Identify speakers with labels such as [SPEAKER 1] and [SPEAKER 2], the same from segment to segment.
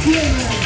[SPEAKER 1] Thank you.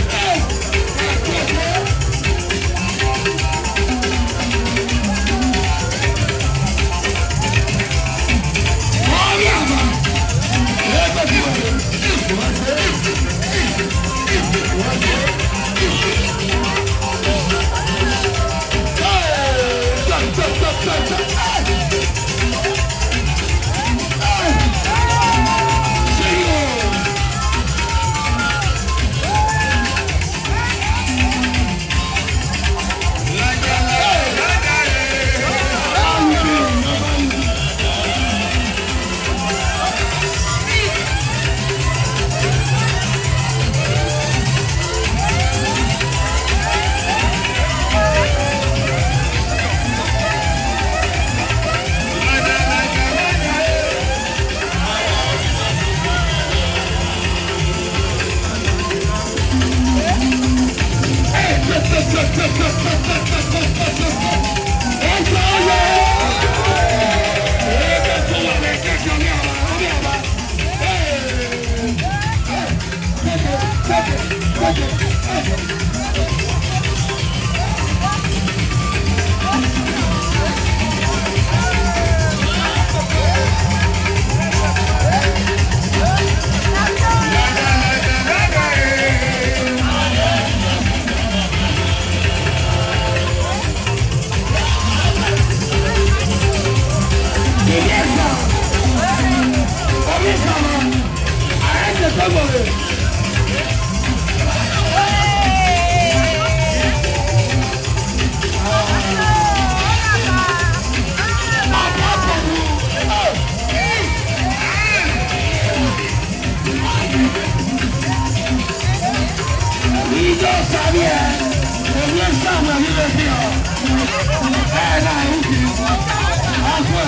[SPEAKER 1] ìjọba nílé fi hàn ẹ náà ń kì í fún akọ.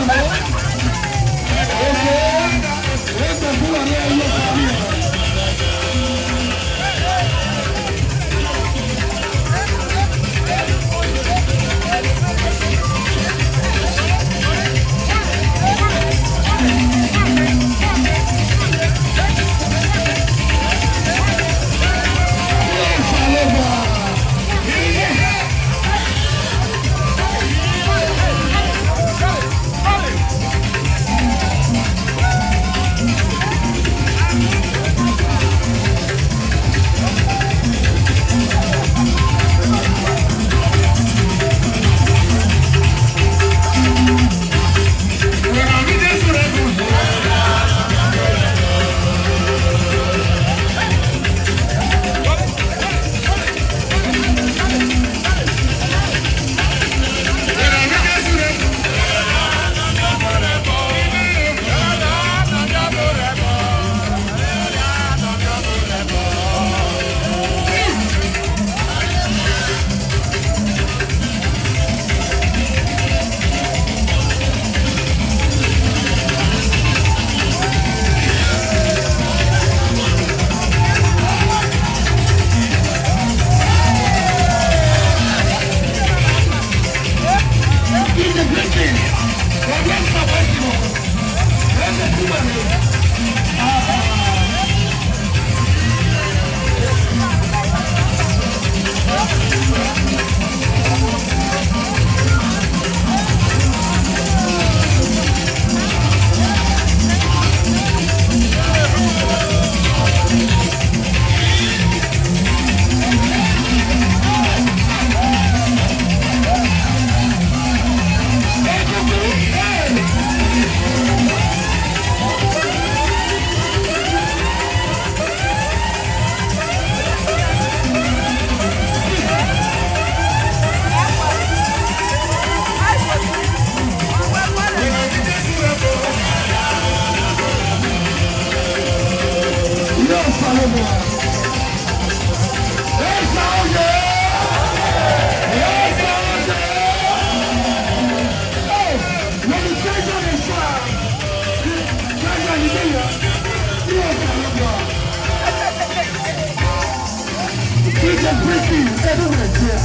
[SPEAKER 1] can break you. Everywhere, dear.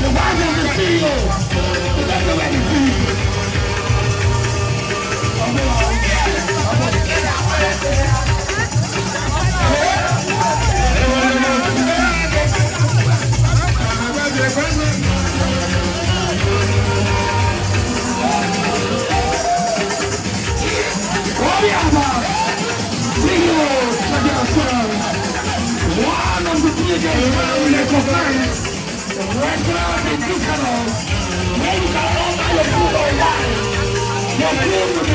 [SPEAKER 1] The wife of the CEO. le cofrades, nuestros indígenas, nunca otra le pudo igual. Lo mismo que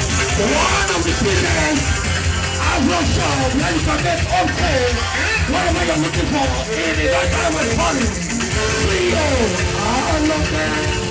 [SPEAKER 1] One of the pieces of your show, ladies and gentlemen, on stage, whatever you're looking for, it is a diamond body. Leo, I love that.